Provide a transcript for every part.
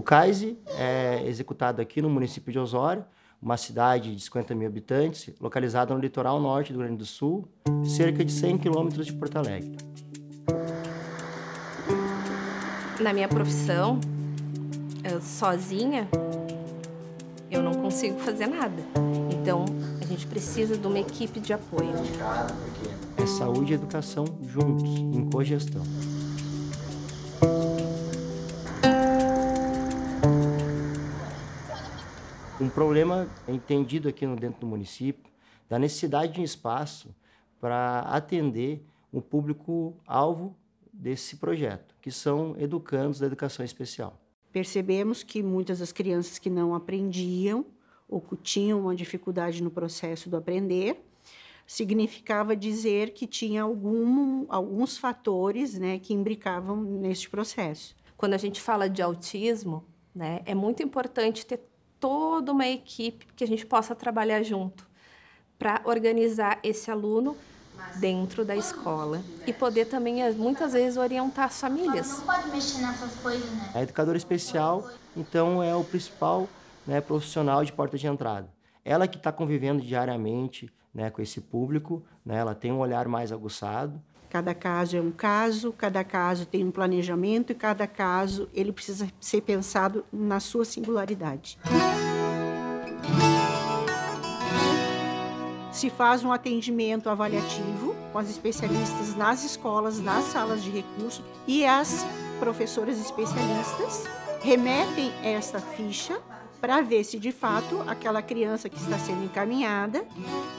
CAISE é executado aqui no município de Osório, uma cidade de 50 mil habitantes, localizada no litoral norte do Rio Grande do Sul, cerca de 100 quilômetros de Porto Alegre. Na minha profissão, eu, sozinha, eu não consigo fazer nada. Então, a gente precisa de uma equipe de apoio. É saúde e educação juntos, em cogestão. Um problema entendido aqui no dentro do município da necessidade de um espaço para atender o público-alvo desse projeto, que são educandos da educação especial. Percebemos que muitas das crianças que não aprendiam ou que tinham uma dificuldade no processo do aprender, significava dizer que tinha algum, alguns fatores né, que imbricavam neste processo. Quando a gente fala de autismo, né, é muito importante ter toda uma equipe que a gente possa trabalhar junto para organizar esse aluno dentro da escola e poder também muitas vezes orientar as famílias. Não pode mexer nessas coisas, né? A educadora especial, então, é o principal né, profissional de porta de entrada. Ela que está convivendo diariamente né, com esse público, né, ela tem um olhar mais aguçado. Cada caso é um caso, cada caso tem um planejamento e cada caso ele precisa ser pensado na sua singularidade. se faz um atendimento avaliativo com as especialistas nas escolas, nas salas de recurso e as professoras especialistas remetem esta ficha para ver se de fato aquela criança que está sendo encaminhada,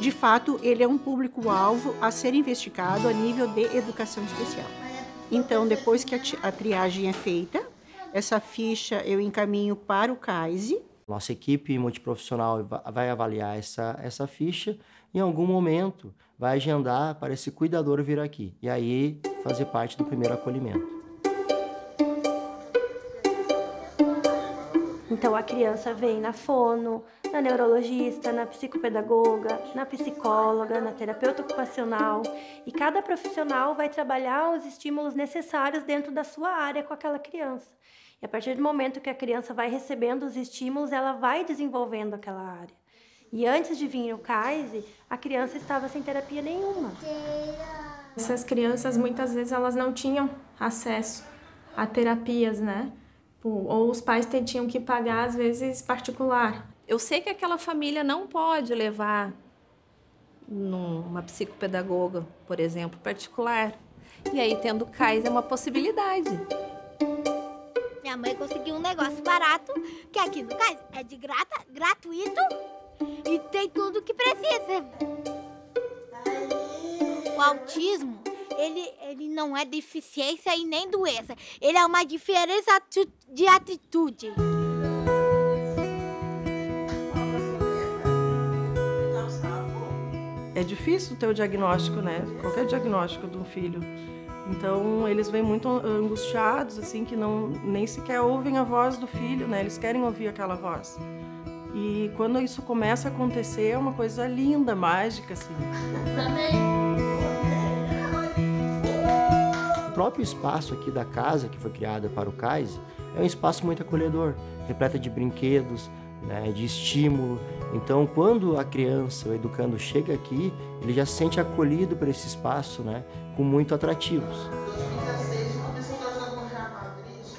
de fato ele é um público-alvo a ser investigado a nível de educação especial. Então, depois que a triagem é feita, essa ficha eu encaminho para o CAISE. Nossa equipe multiprofissional vai avaliar essa, essa ficha em algum momento vai agendar para esse cuidador vir aqui e aí fazer parte do primeiro acolhimento. Então a criança vem na fono, na neurologista, na psicopedagoga, na psicóloga, na terapeuta ocupacional e cada profissional vai trabalhar os estímulos necessários dentro da sua área com aquela criança. E a partir do momento que a criança vai recebendo os estímulos, ela vai desenvolvendo aquela área. E antes de vir o CAISE, a criança estava sem terapia nenhuma. Essas crianças, muitas vezes, elas não tinham acesso a terapias, né? Ou os pais tinham que pagar, às vezes, particular. Eu sei que aquela família não pode levar numa psicopedagoga, por exemplo, particular. E aí, tendo CAIS é uma possibilidade. Minha mãe conseguiu um negócio barato, que aqui no CAIS é de grata, gratuito e tem tudo que precisa. O autismo, ele, ele não é deficiência e nem doença. Ele é uma diferença de atitude. É difícil ter o diagnóstico, né? Qualquer diagnóstico de um filho. Então eles vêm muito angustiados, assim, que não nem sequer ouvem a voz do filho, né? Eles querem ouvir aquela voz. E quando isso começa a acontecer, é uma coisa linda, mágica, assim. O próprio espaço aqui da casa, que foi criada para o CAIS, é um espaço muito acolhedor, repleta de brinquedos, né, de estímulo. Então, quando a criança, o educando, chega aqui, ele já se sente acolhido por esse espaço, né, com muito atrativos.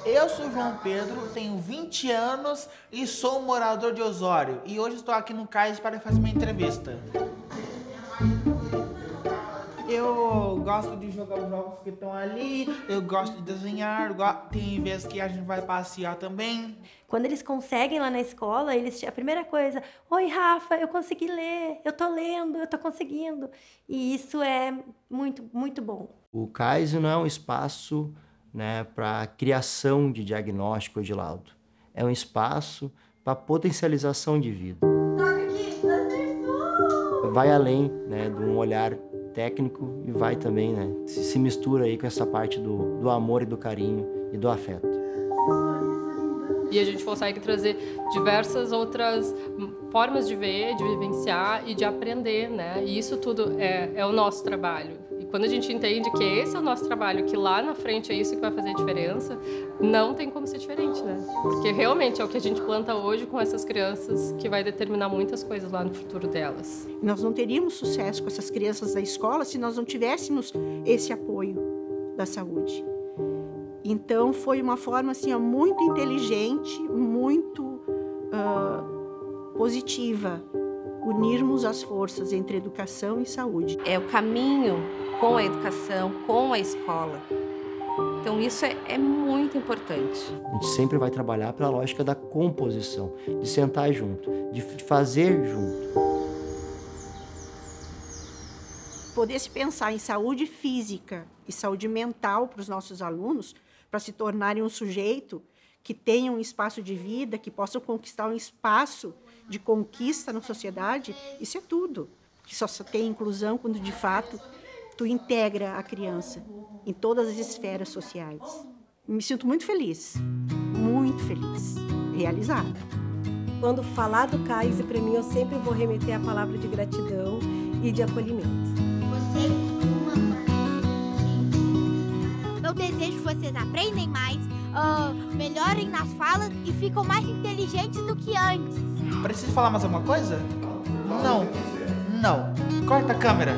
Eu sou João Pedro, tenho 20 anos e sou morador de Osório. E hoje estou aqui no CAIS para fazer uma entrevista. Eu gosto de jogar os jogos que estão ali, eu gosto de desenhar, tem vezes que a gente vai passear também. Quando eles conseguem lá na escola, eles a primeira coisa, oi Rafa, eu consegui ler, eu tô lendo, eu tô conseguindo. E isso é muito, muito bom. O CAIS não é um espaço né, para criação de diagnóstico de laudo. É um espaço para potencialização de vida. Vai além né, de um olhar técnico e vai também, né, se mistura aí com essa parte do, do amor e do carinho e do afeto. E a gente consegue trazer diversas outras formas de ver, de vivenciar e de aprender, né? E isso tudo é, é o nosso trabalho Quando a gente entende que esse é o nosso trabalho, que lá na frente é isso que vai fazer a diferença, não tem como ser diferente, né? Porque realmente é o que a gente planta hoje com essas crianças que vai determinar muitas coisas lá no futuro delas. Nós não teríamos sucesso com essas crianças da escola se nós não tivéssemos esse apoio da saúde. Então foi uma forma assim muito inteligente, muito uh, positiva unirmos as forças entre educação e saúde. É o caminho com a educação, com a escola. Então isso é, é, muito importante. A gente sempre vai trabalhar pela lógica da composição, de sentar junto, de fazer junto. Poder se pensar em saúde física e saúde mental para os nossos alunos, para se tornarem um sujeito que tenha um espaço de vida, que possam conquistar um espaço de conquista na sociedade, isso é tudo. Que só tem inclusão quando de fato tu integra a criança em todas as esferas sociais. Me sinto muito feliz, muito feliz, realizada. Quando falar do CAIS, para mim, eu sempre vou remeter a palavra de gratidão e de acolhimento. Você Meu desejo é que vocês aprendem mais, uh, melhorem nas falas e ficam mais inteligentes do que antes. Preciso falar mais alguma coisa? Não. Não. Corta a câmera.